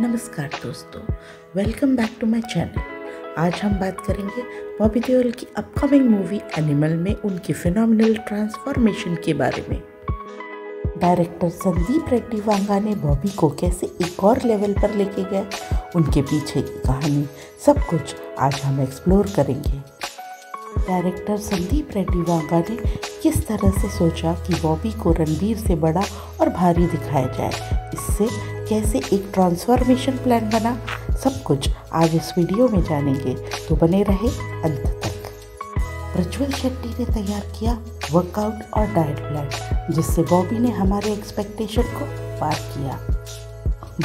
नमस्कार दोस्तों welcome back to my channel आज हम बात करेंगे बॉबी देओल की अपकमिंग मूवी एनिमल में उनकी फिनोमिनल ट्रांसफॉर्मेशन के बारे में। डायरेक्टर संदीप रेड्डी वांगा ने बॉबी को कैसे एक और लेवल पर लेके गए, उनके पीछे की कहानी, सब कुछ आज हम एक्सप्लोर करेंगे। डायरेक्टर संदीप रेड्डी वांगा ने किस तरह से सोचा कि बॉबी को रणबीर से बड़ा और भारी दिखाया जाए, इससे कैसे एक ट्रांसफॉर्मेशन प्लान बना, सब कुछ आज इस वीडियो में जानेंगे। तो बने रहे अंत तक। प्रज्वल शेट्टी ने तैयार किया वर्कआउट और डाइट प्लान जिससे बॉबी ने हमारे एक्सपेक्टेशन को पार किया।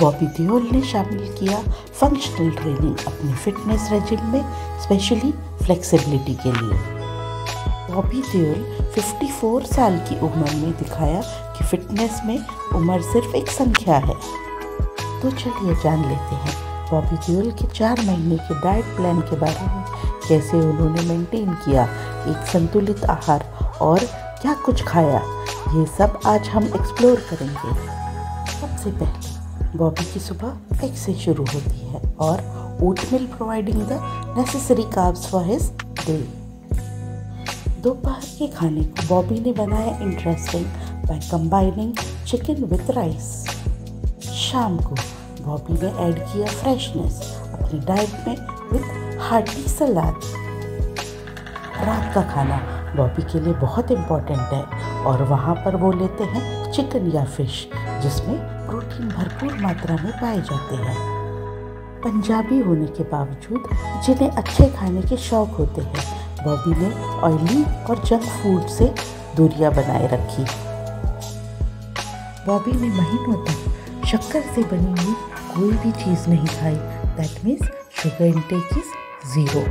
बॉबी देओल ने शामिल किया फंक्शनल ट्रेनिंग अपनी फिटनेस रेजिम में स्पेशली फ्लेक्सिबिलिटी के लिए। बॉबी देओल 54 साल की उम्र में दिखाया कि फिटनेस में उम्र सिर्फ़ एक संख्या है। तो चलिए जान लेते हैं, बॉबी देओल के चार महीने के डाइट प्लान के बारे में, कैसे उन्होंने मेंटेन किया एक संतुलित आहार और क्या कुछ खाया, ये सब आज हम एक्सप्लोर करेंगे। सबसे पहले, बॉबी की सुबह एग से शुरू होती है और oatmeal providing the necessary carbs for his day दोपहर के खाने को बॉबी ने बनाया interesting by combining chicken with rice शाम को बॉबी ने ऐड किया फ्रेशनेस अपनी डाइट में विथ हार्टी सलाद रात का खाना बॉबी के लिए बहुत इम्पोर्टेंट है और वहाँ पर वो लेते हैं चिकन या फ़िश जिसमें प्रोटीन भरपूर मात्रा में पाए जाते हैं। पंजाबी होने के बावजूद जिन्हें अच्छे खाने के शौक होते हैं बॉबी ने ऑयली और जंक फ़ूड से दूरियाँ बनाए रखी। बॉबी ने महीनों तक शक्कर से बनी हुई कोई भी चीज़ नहीं खाई। That means sugar intake is zero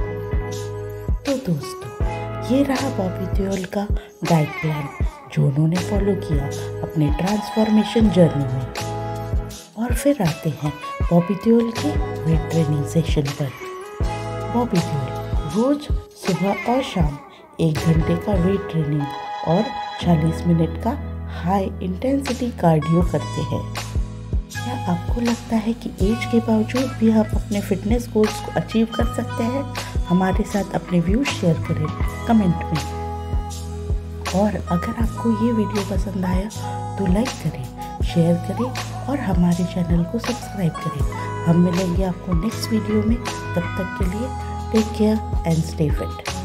तो दोस्तों, ये रहा बॉबी देओल का डाइट प्लान जो उन्होंने फॉलो किया अपने ट्रांसफॉर्मेशन जर्नी में। और फिर आते हैं बॉबी देओल के वेट ट्रेनिंग सेशन पर। बॉबी देओल रोज सुबह और शाम एक घंटे का वेट ट्रेनिंग और 40 मिनट का हाई इंटेंसिटी कार्डियो करते हैं। क्या आपको लगता है कि एज के बावजूद भी हम अपने फिटनेस गोल्स को अचीव कर सकते हैं? हमारे साथ अपने व्यूज़ शेयर करें कमेंट में। और अगर आपको ये वीडियो पसंद आया तो लाइक करें शेयर करें और हमारे चैनल को सब्सक्राइब करें। हम मिलेंगे आपको नेक्स्ट वीडियो में। तब तक के लिए take care and stay fit